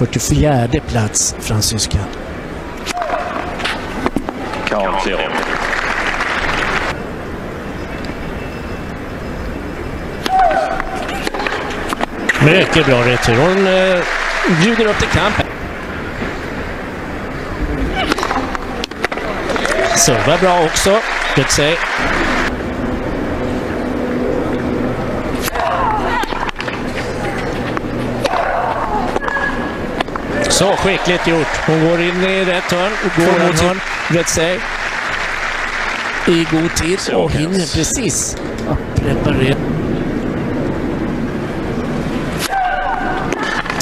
44 plats, fransyskan. Mycket bra retur. Hon eh, bjuder upp till kamp. Servar bra också. Good sig. Så skickligt gjort. Hon går in i rätt hörn. Går mot hörn. Rätt sig. I god tid och hinner precis att reparera.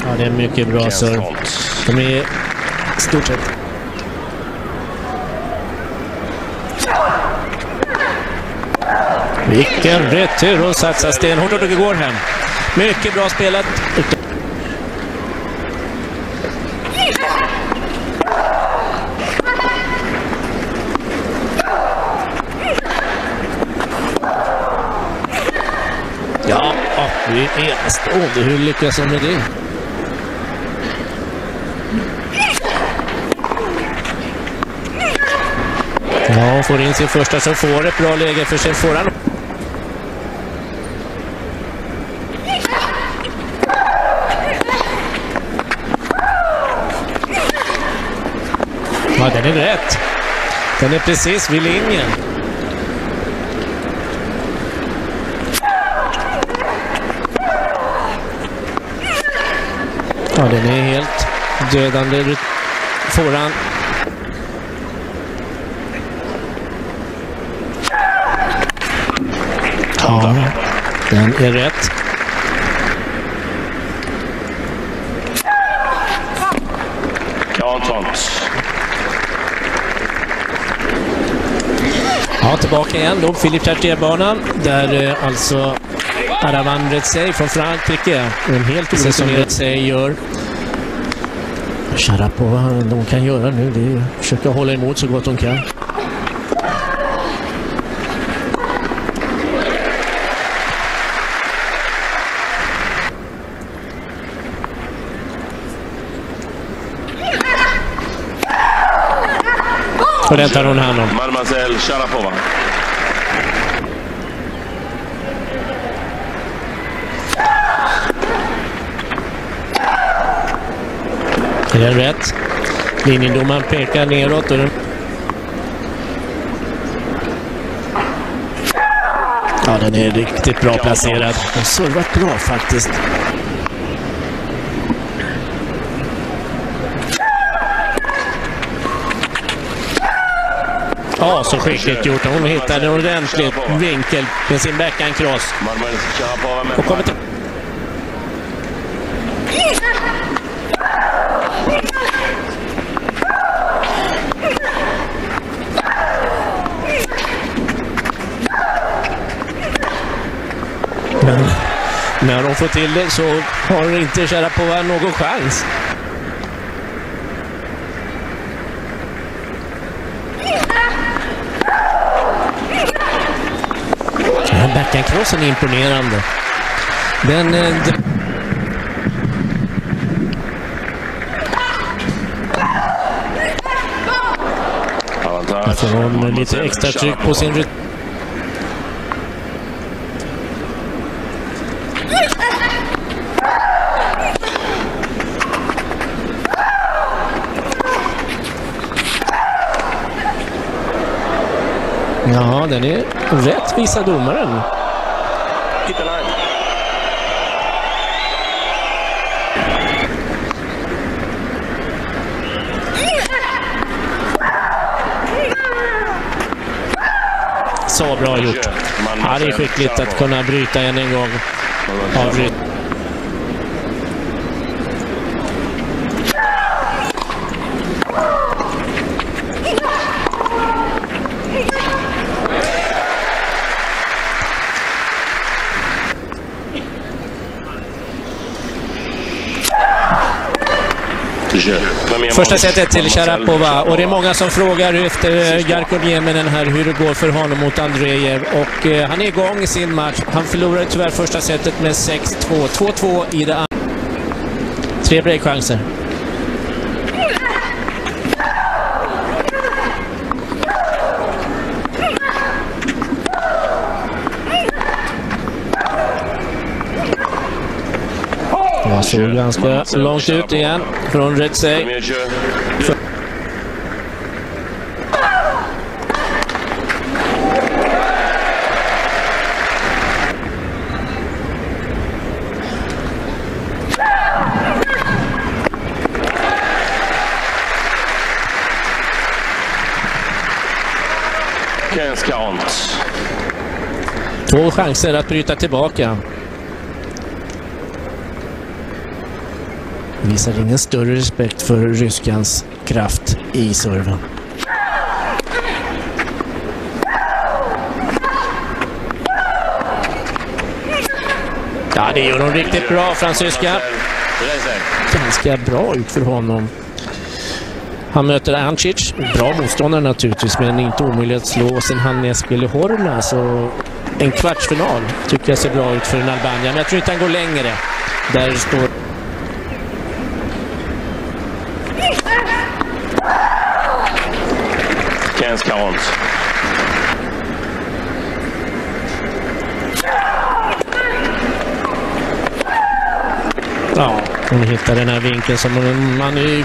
Ja, det är mycket bra serve. De är stort sett... Vilken retur! Hon satsar stenhårt och det går hem. Mycket bra spelat. Ja, det är enastående. Hur lyckas hon med det? Ja, hon får in sin första som får ett bra läge för sin får han. Ja, den är rätt. Den är precis vid linjen. Ja, den är helt dödande. Får han Ja, den är rätt. Ja, tillbaka igen då. Filip Chartier-banan där eh, alltså Aravan Retsey från Frankrike, en helt oresonerad sig gör. Sharapova, det hon kan göra nu det är att försöka hålla emot så gott hon kan. Och den tar hon hand om. Mademoiselle Sharapova. Är det rätt? Linjedomaren pekar neråt och den... Ja, den är riktigt bra placerad. Den servat bra faktiskt. Ja, så skickligt gjort. Hon hittade en ordentlig vinkel med sin backhand cross. Mademoiselle Sharapova med Och kommer till... Men när de får till det så har inte Sharapova någon chans. Den här backhandcrossen är imponerande. Den... den eh, får hon lite extra tryck på sin... rut- Ja, den är rätt visar domaren. Så bra gjort. Ja, det är skickligt att kunna bryta än en gång. Avbryt. Första setet till Sharapova och det är många som frågar efter eh, Nieminen här hur det går för honom mot Andrejev och eh, han är igång i sin match. Han förlorade tyvärr första setet med 6-2. 2-2 i det andra. Tre breakchanser. Ja, så ganska långt ut igen från quarante. Två chanser att bryta tillbaka. Visar ingen större respekt för ryskans kraft i serven. Ja, det gör hon riktigt bra, fransyska. Ganska bra ut för honom. Han möter Ancic, bra motståndare naturligtvis, men inte omöjlig att slå sin Hannes Horna. Så alltså, en kvartsfinal tycker jag ser bra ut för en Albania, men jag tror inte han går längre. Där står Quinze quarante. Ja, hon hittar den här vinkeln som hon- man är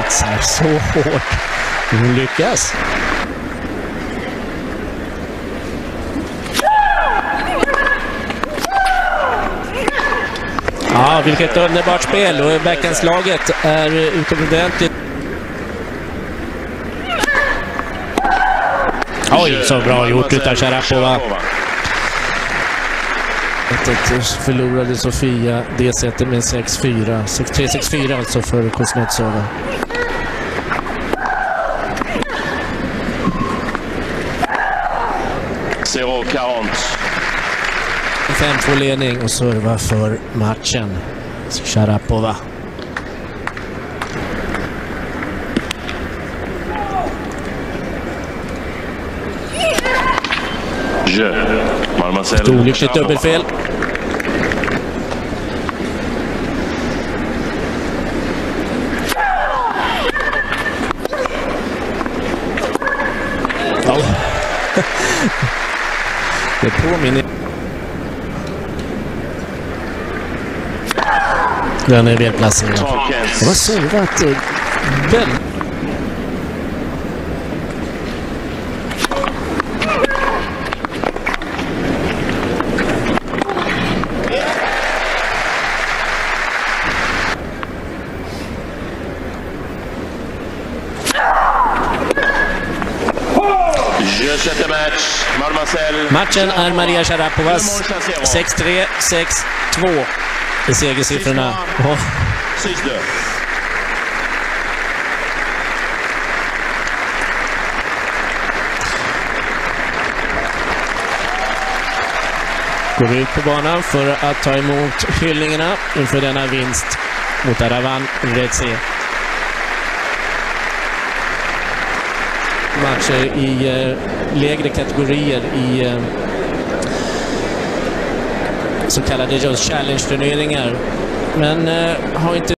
satsar så hårt. Hon lyckas. Ja, vilket underbart spel och backhandslaget är utomordentligt... Oj, så bra gjort utav Sharapova. förlorade Sofia det sättet med 6-4. 6-3-6-4 alltså för Kuznetsova. Zero quarante. 5-2 ledning och serva för matchen. Sharapova. Mademoiselle. Ett olyckligt dubbelfel. Ja. Det påminner... Den är välplacerad. Det var eh, väldigt... Jeu sjätte match. Mademoiselle. Matchen är Maria Sharapovas 6-3, 6-2 i segersiffrorna. 6-2. går ut på banan för att ta emot hyllningarna inför denna vinst mot Aravan Redzi. Matcher i eh, lägre kategorier i eh, så kallade just challenge-turneringar. Men eh, har inte